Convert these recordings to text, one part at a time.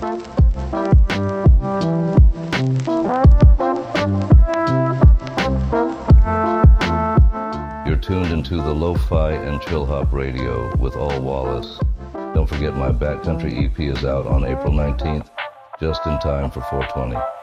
You're tuned into the Lo-Fi and Chill Hop Radio with Ol Wallace. Don't forget my Backcountry EP is out on April 19th, just in time for 420.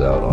Out